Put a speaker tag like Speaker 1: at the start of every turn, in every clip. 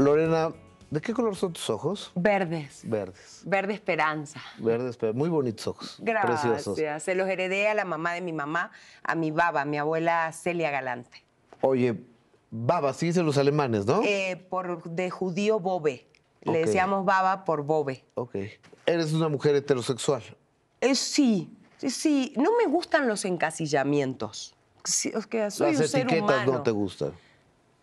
Speaker 1: Lorena, ¿de qué color son tus ojos?
Speaker 2: Verdes.
Speaker 1: Verdes.
Speaker 2: Verde esperanza.
Speaker 1: Verdes, pero muy bonitos ojos.
Speaker 2: Gracias.
Speaker 1: Preciosos.
Speaker 2: Se los heredé a la mamá de mi mamá, a mi baba, mi abuela Celia Galante.
Speaker 1: Oye, baba, sí dicen los alemanes, ¿no?
Speaker 2: Eh, por, de judío bobe. Le decíamos baba por bobe.
Speaker 1: ok. Eres una mujer heterosexual.
Speaker 2: Eh, sí, sí, sí. No me gustan los encasillamientos. Sí, es que soy
Speaker 1: Las
Speaker 2: un ser
Speaker 1: etiquetas
Speaker 2: humano.
Speaker 1: no te gustan.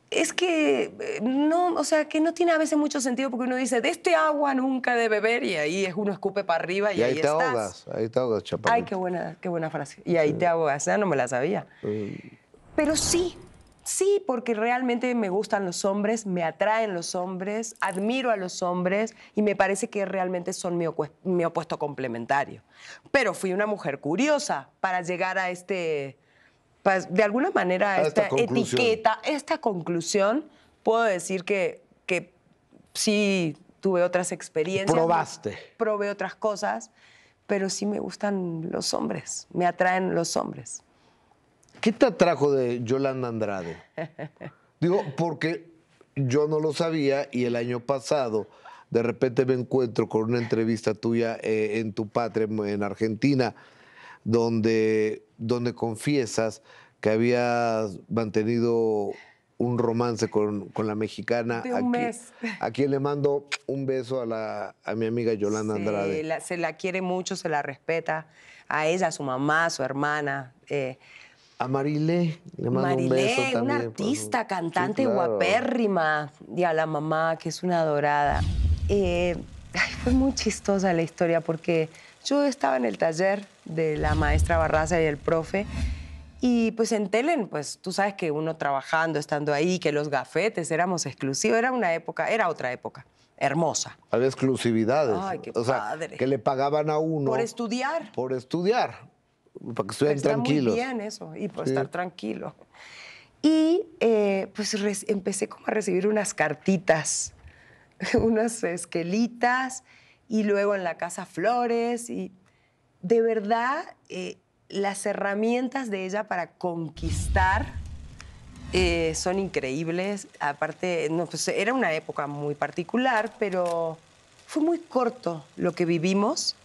Speaker 2: Es que eh, no, o sea, que no tiene a veces mucho sentido porque uno dice, de este agua nunca de beber y ahí es uno escupe para arriba y,
Speaker 1: Y ahí te
Speaker 2: estás.
Speaker 1: ahogas, ahí te ahogas, chaparrito.
Speaker 2: Ay, qué buena, qué buena frase. Y ahí te ahogas, ya no me la sabía. Pero sí, sí, porque realmente me gustan los hombres, me atraen los hombres, admiro a los hombres y me parece que realmente son mi, mi opuesto complementario. Pero fui una mujer curiosa para llegar a este, pues, de alguna manera,
Speaker 1: esta
Speaker 2: etiqueta, esta conclusión. Puedo decir que, que sí tuve otras experiencias.
Speaker 1: Probaste.
Speaker 2: Probé otras cosas, pero sí me gustan los hombres, me atraen los hombres.
Speaker 1: ¿Qué te atrajo de Yolanda Andrade? Digo, porque yo no lo sabía y el año pasado de repente me encuentro con una entrevista tuya eh, en tu patria, en Argentina, donde, donde confiesas que habías mantenido un romance con, con la mexicana.
Speaker 2: De un
Speaker 1: Aquí-
Speaker 2: mes.
Speaker 1: A quien le mando un beso a, la, a mi amiga Yolanda
Speaker 2: Se
Speaker 1: Andrade.
Speaker 2: la, se la quiere mucho, se la respeta. A ella, a su mamá, a su hermana. eh,
Speaker 1: A Marilé, le mando un beso
Speaker 2: Marilé,
Speaker 1: también.
Speaker 2: una artista, cantante
Speaker 1: Sí, claro.
Speaker 2: guapérrima. Y a la mamá, que es una adorada. Eh, ay, fue muy chistosa la historia porque yo estaba en el taller de la maestra Barraza y el profe. Y pues en Telen, pues tú sabes que uno trabajando, estando ahí, que los gafetes éramos exclusivos. Era una época, era otra época, hermosa.
Speaker 1: Había exclusividades.
Speaker 2: Ay, qué
Speaker 1: o sea,
Speaker 2: padre.
Speaker 1: que le pagaban a uno.
Speaker 2: Por estudiar.
Speaker 1: Por estudiar. Para que estuvieran
Speaker 2: Está
Speaker 1: tranquilos.
Speaker 2: muy bien eso, y por
Speaker 1: Sí.
Speaker 2: estar tranquilo. Y eh, pues empecé como a recibir unas cartitas, unas esquelitas, y luego en la casa flores, y de verdad eh, las herramientas de ella para conquistar eh, son increíbles. Aparte, no, pues, era una época muy particular, pero fue muy corto lo que vivimos,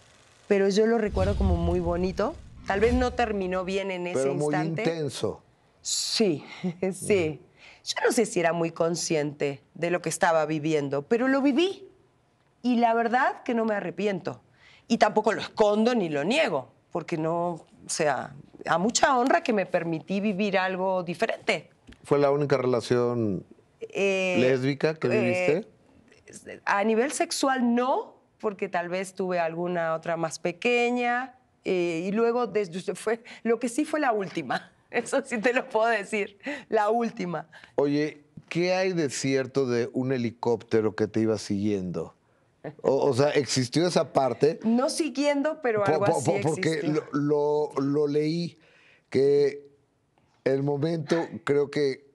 Speaker 2: pero yo lo recuerdo como muy bonito. Tal vez no terminó bien en ese
Speaker 1: Pero muy
Speaker 2: instante.
Speaker 1: intenso.
Speaker 2: Sí, sí. Yo no sé si era muy consciente de lo que estaba viviendo, pero lo viví. Y la verdad que no me arrepiento. Y tampoco lo escondo ni lo niego, porque no, o sea, a mucha honra que me permití vivir algo diferente.
Speaker 1: ¿Fue la única relación
Speaker 2: Eh,
Speaker 1: lésbica que
Speaker 2: eh,
Speaker 1: viviste?
Speaker 2: a nivel sexual no, porque tal vez tuve alguna otra más pequeña. eh, y luego desde, fue, lo que sí fue la última. Eso sí te lo puedo decir, la última.
Speaker 1: Oye, ¿qué hay de cierto de un helicóptero que te iba siguiendo? O, o sea, ¿existió esa parte?
Speaker 2: No siguiendo, pero algo
Speaker 1: po-
Speaker 2: así
Speaker 1: po- porque
Speaker 2: existió.
Speaker 1: lo, lo- lo leí que el momento creo que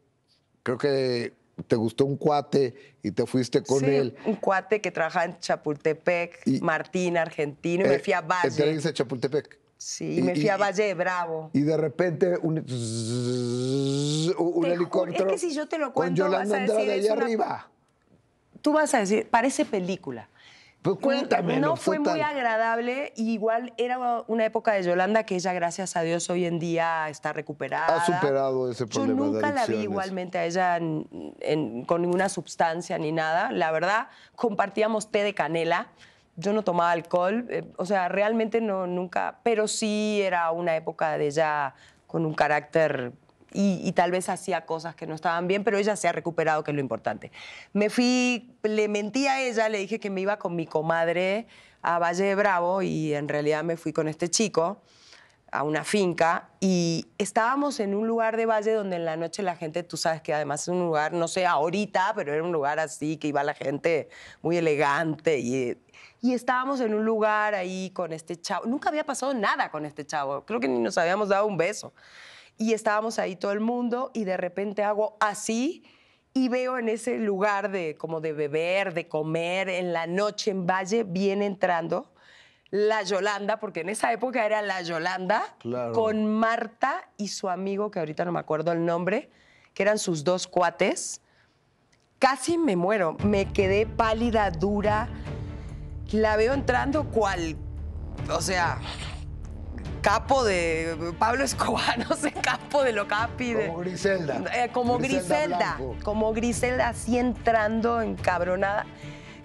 Speaker 1: creo que te gustó un cuate y te fuiste con
Speaker 2: Sí,
Speaker 1: él.
Speaker 2: un cuate que trabajaba en Chapultepec,
Speaker 1: Y-
Speaker 2: Martín, argentino, y me
Speaker 1: Eh,
Speaker 2: fui a Valle.
Speaker 1: Televisa Chapultepec.
Speaker 2: Sí,
Speaker 1: Y-
Speaker 2: me fui
Speaker 1: y-
Speaker 2: a Valle de Bravo.
Speaker 1: Y de repente un, un
Speaker 2: Te
Speaker 1: helicóptero
Speaker 2: es que si yo te lo
Speaker 1: con
Speaker 2: cuento, vas
Speaker 1: Yolanda
Speaker 2: a decir,
Speaker 1: Andrade allá
Speaker 2: una-
Speaker 1: arriba.
Speaker 2: Tú vas a decir, parece película.
Speaker 1: Pues cuéntame.
Speaker 2: No fue muy agradable. y Igual era una época de Yolanda que ella, gracias a Dios, hoy en día está recuperada.
Speaker 1: Ha superado ese
Speaker 2: Yo
Speaker 1: problema de
Speaker 2: nunca la vi igualmente a ella en- en- con ninguna sustancia ni nada. La verdad, compartíamos té de canela. Yo no tomaba alcohol. eh, o sea, realmente no, nunca. Pero sí era una época de ella con un carácter y, y tal vez hacía cosas que no estaban bien, pero ella se ha recuperado, que es lo importante. Me fui, le mentí a ella, le dije que me iba con mi comadre a Valle de Bravo y en realidad me fui con este chico a una finca y estábamos en un lugar de Valle donde en la noche la gente, tú sabes que además es un lugar, no sé ahorita, pero era un lugar así que iba la gente muy elegante y, y estábamos en un lugar ahí con este chavo. Nunca había pasado nada con este chavo, creo que ni nos habíamos dado un beso. Y estábamos ahí todo el mundo y de repente hago así y veo en ese lugar de como de beber, de comer, en la noche en Valle, viene entrando la Yolanda, porque en esa época era la Yolanda,
Speaker 1: Claro.
Speaker 2: con Marta y su amigo, que ahorita no me acuerdo el nombre, que eran sus dos cuates. casi me muero. Me quedé pálida, dura. La veo entrando cual, o sea, capo de Pablo Escobar, no sé, capo de Locapi. de-
Speaker 1: Como Griselda.
Speaker 2: Eh, como
Speaker 1: Griselda
Speaker 2: como Griselda así entrando encabronada.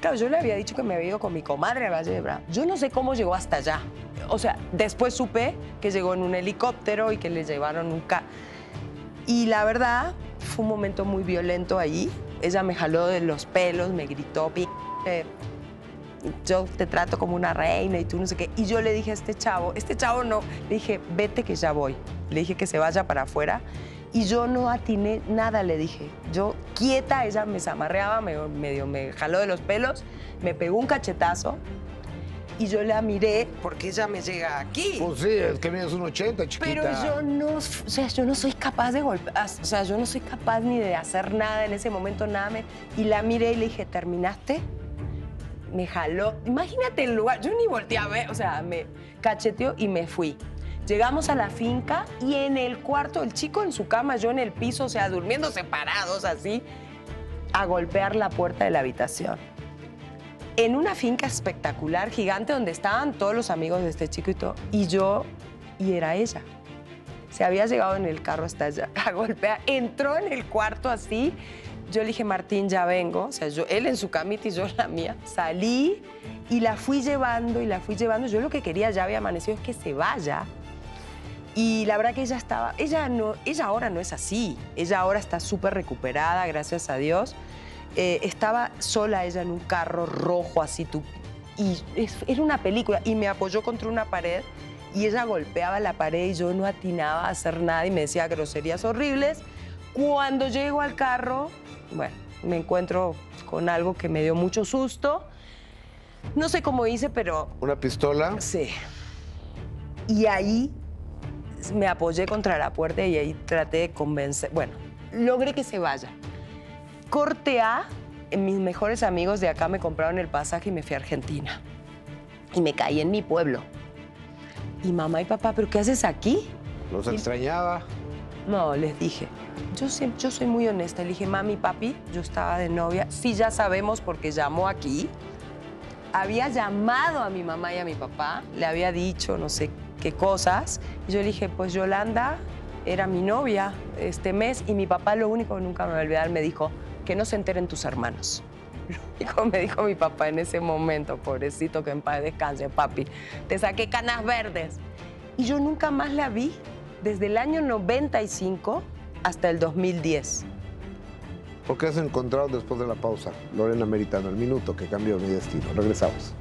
Speaker 2: Claro, yo le había dicho que me había ido con mi comadre al Valle de Bravo. Yo no sé cómo llegó hasta allá. O sea, después supe que llegó en un helicóptero y que le llevaron un ca... Y la verdad, fue un momento muy violento ahí. Ella me jaló de los pelos, me gritó, "Pi- eh, yo te trato como una reina y tú no sé qué. Y yo le dije a este chavo, este chavo no, le dije, vete que ya voy. Le dije que se vaya para afuera. Y yo no atiné nada, le dije. Yo quieta, ella me zamarreaba, me, medio me jaló de los pelos, me pegó un cachetazo. Y yo la miré porque ella me llega aquí.
Speaker 1: Pues sí, es que mides un 80, chiquita.
Speaker 2: Pero yo no, o sea, yo no soy capaz de golpear, o sea, yo no soy capaz ni de hacer nada en ese momento, nada. Me, y la miré y le dije, ¿terminaste? Me jaló. Imagínate el lugar, yo ni volteé a ver, o sea, me cacheteó y me fui. Llegamos a la finca y en el cuarto, el chico en su cama, yo en el piso, o sea, durmiendo separados así, a golpear la puerta de la habitación en una finca espectacular, gigante, donde estaban todos los amigos de este chico y. Y yo, y era ella. Se había llegado en el carro hasta allá a golpear. Entró en el cuarto así. Yo le dije, Martín, ya vengo. O sea, yo, él en su camita y yo en la mía. Salí y la fui llevando y la fui llevando. Yo lo que quería, ya había amanecido, es que se vaya. Y la verdad que ella estaba, ella no, ella ahora no es así. Ella ahora está súper recuperada, gracias a Dios. Eh, estaba sola ella en un carro rojo así tú y es- era una película y me apoyó contra una pared y ella golpeaba la pared y yo no atinaba a hacer nada y me decía groserías horribles. Cuando llego al carro, bueno, me encuentro con algo que me dio mucho susto. No sé cómo hice, pero
Speaker 1: Una pistola.
Speaker 2: Sí. Y ahí me apoyé contra la puerta y ahí traté de convencer. Bueno, logré que se vaya. Corte A, mis mejores amigos de acá me compraron el pasaje y me fui a Argentina. Y me caí en mi pueblo. Y mamá y papá, ¿pero qué haces aquí?
Speaker 1: Los extrañaba.
Speaker 2: No, les dije. Yo, siempre, yo soy muy honesta. Le dije, mami, papi, yo estaba de novia. Sí, ya sabemos porque llamó aquí. Había llamado a mi mamá y a mi papá. Le había dicho no sé qué cosas. Y yo le dije, pues Yolanda era mi novia este mes. Y mi papá lo único que nunca me va a olvidar me dijo, que no se enteren tus hermanos. Lo único me dijo mi papá en ese momento, pobrecito, que en paz descanse, papi. Te saqué canas verdes. Y yo nunca más la vi desde el año 95 hasta el 2010.
Speaker 1: ¿Por qué has encontrado después de la pausa? Lorena Meritano, el minuto que cambió mi destino. Regresamos.